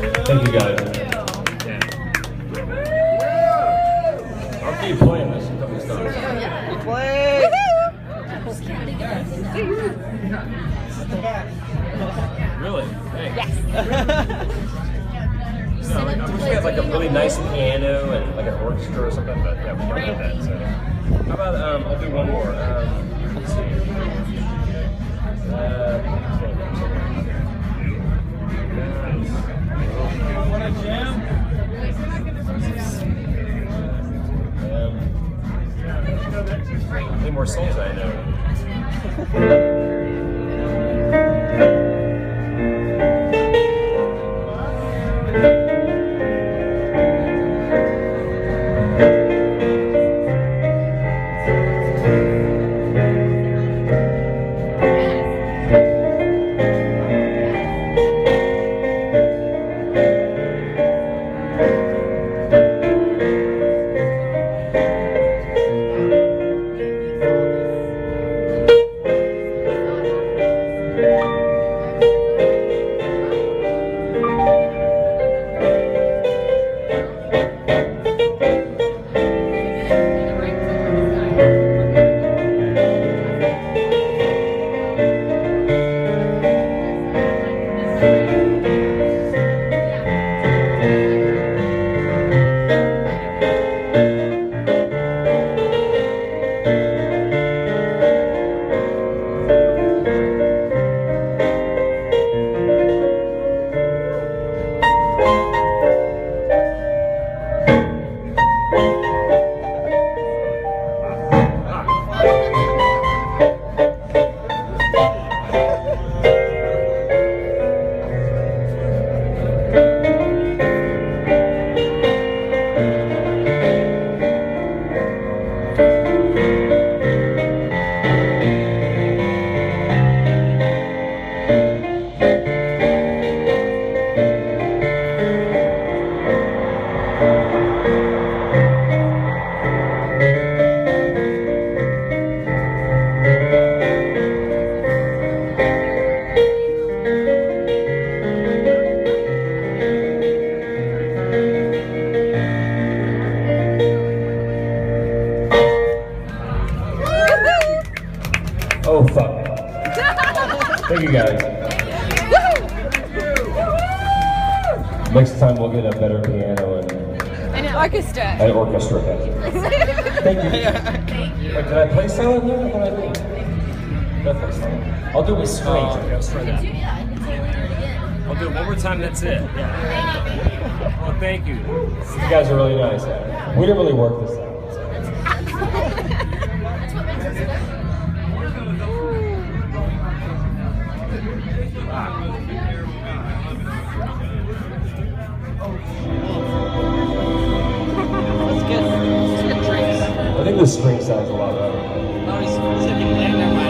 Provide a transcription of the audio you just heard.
Thank you guys. I'll keep playing this until we stop. Play. Really? Thanks. So, I wish we had like a really nice piano and like an orchestra or something, but yeah, we don't have that. So, how about um, I'll do one more. Um, songs I know? Thank you guys. Next time we'll get a better piano and And an orchestra. an orchestra. Thank you. Wait, did I play silent here? What did I do? Did I play silent? I'll do uh, it with screams. Okay, let's try that. I'll do it one more time. That's it. Yeah. Well, thank you. You guys are really nice. We didn't really work this out. Let's get, let's get drinks. I think the string sounds a lot better. Oh, he's, he's like, hey, never mind.